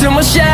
Till my shadow